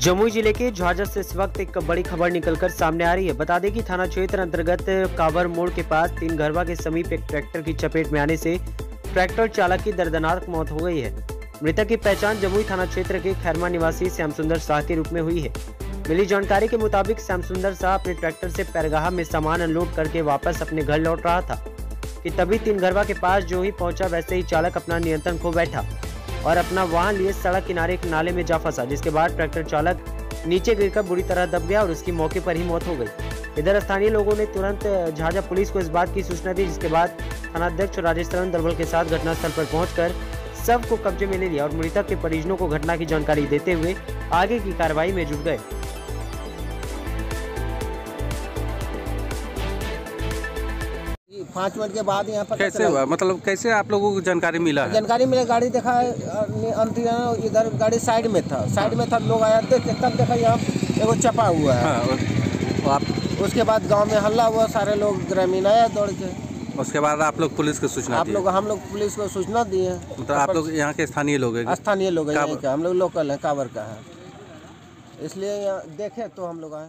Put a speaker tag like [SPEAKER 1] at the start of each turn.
[SPEAKER 1] जमुई ज़िले के झाझा से इस वक्त एक बड़ी खबर निकलकर सामने आ रही है। बता दें कि थाना क्षेत्र अंतर्गत कावर मोड़ के पास तीन घरवा के समीप एक ट्रैक्टर की चपेट में आने से ट्रैक्टर चालक की दर्दनाक मौत हो गई है। मृतक की पहचान जमुई थाना क्षेत्र के खैरमा निवासी श्याम सुंदर शाह के रूप में हुई है। मिली जानकारी के मुताबिक श्याम सुंदर शाह अपने ट्रैक्टर से पैरगाह में सामान अनलोड करके वापस अपने घर लौट रहा था। कि तभी तीन घरवा के पास जो ही पहुँचा, वैसे ही चालक अपना नियंत्रण खो बैठा। और अपना वाहन लिए सड़क किनारे एक नाले में जा फंसा, जिसके बाद ट्रैक्टर चालक नीचे गिरकर बुरी तरह दब गया और उसकी मौके पर ही मौत हो गई। इधर स्थानीय लोगों ने तुरंत झाझा पुलिस को इस बात की सूचना दी, जिसके बाद थानाध्यक्ष राजेश तरण दलबल के साथ घटनास्थल पर पहुंचकर सबको कब्जे में ले लिया और मृतक के परिजनों को घटना की जानकारी देते हुए आगे की कार्रवाई में जुट गए।
[SPEAKER 2] पाँच मिनट के बाद यहाँ पर
[SPEAKER 3] कैसे हुआ? मतलब कैसे आप लोगों को जानकारी मिला?
[SPEAKER 2] जानकारी मिला गाड़ी देखा है, अंतिम इधर गाड़ी साइड में था। साइड में था लोग आया देखे तब देखा यहाँ एगो चपा हुआ है।
[SPEAKER 3] हाँ आप
[SPEAKER 2] उसके बाद गाँव में हल्ला हुआ सारे लोग ग्रामीण आया दौड़ के।
[SPEAKER 3] उसके बाद आप लोग पुलिस को सूचना
[SPEAKER 2] आप लोग हम लोग पुलिस को सूचना दिए
[SPEAKER 3] मतलब आप लोग यहाँ के स्थानीय लोग हैं
[SPEAKER 2] स्थानीय लोग हैं हम लोग लोकल हैं काबर का है। इसलिए यहाँ देखे तो हम लोग आए।